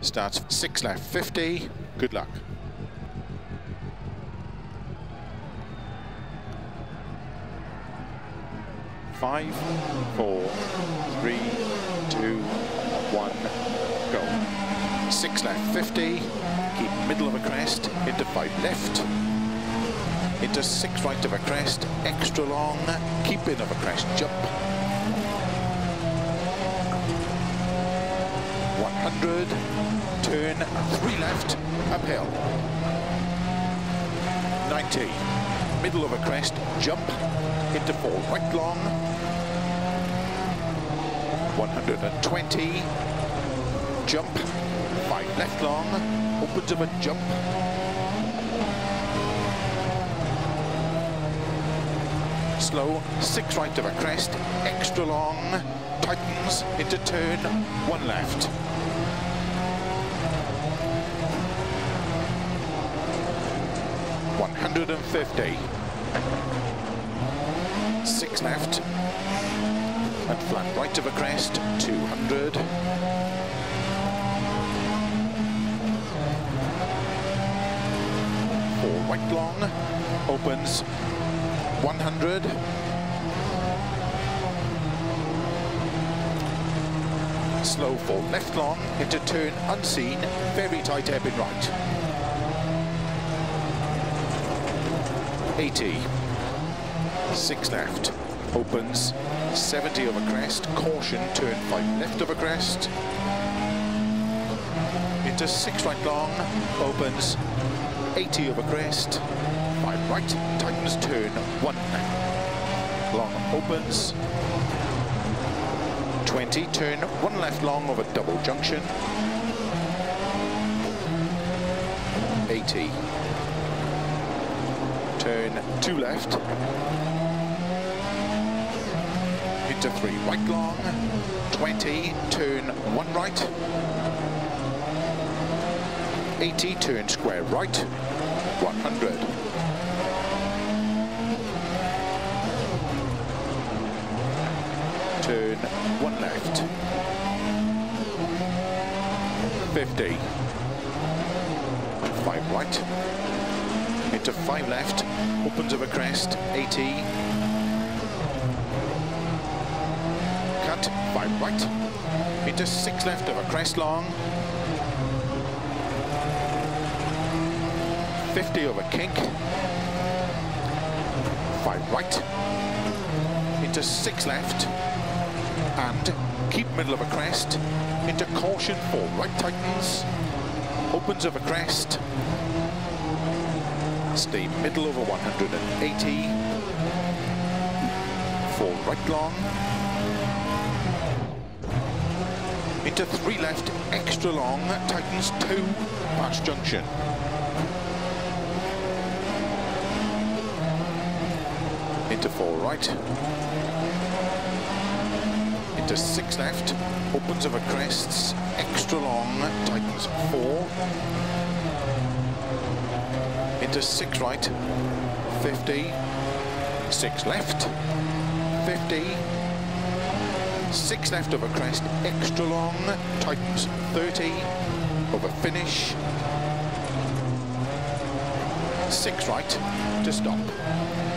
Starts six left, 50. Good luck. Five, four, three, two, one, go. Six left, 50. Keep middle of a crest, into five left. Into six right of a crest, extra long, keep in of a crest, jump. 100, turn, three left, uphill. 90, middle of a crest, jump, into four, right long. 120, jump, five left long, opens of a jump. Slow, six right of a crest, extra long, tightens into turn, one left. One hundred and fifty. Six left. And flat right of a crest, two hundred. Four right long, opens, one hundred. slow four left long into turn unseen, very tight ebb in right. 80, six left, opens, 70 over crest, caution, turn five left over crest, into six right long, opens, 80 over crest, five right, tightens turn, one, long opens, 20, turn one left long over double junction. 80. Turn two left. Into three right long. 20, turn one right. 80, turn square right. 100. turn one left. 50. Five right. Into five left. Opens of a crest. 80. Cut. by right. Into six left of a crest long. 50 over kink. Five right. Into six left and keep middle of a crest into caution four right tightens opens of a crest stay middle over 180 four right long into three left extra long. Tightens two past junction. Into four right. Into six left, opens over crests, extra long, tightens four, into six right, 50, six left, 50, six left over crest, extra long, tightens 30, over finish, six right to stop.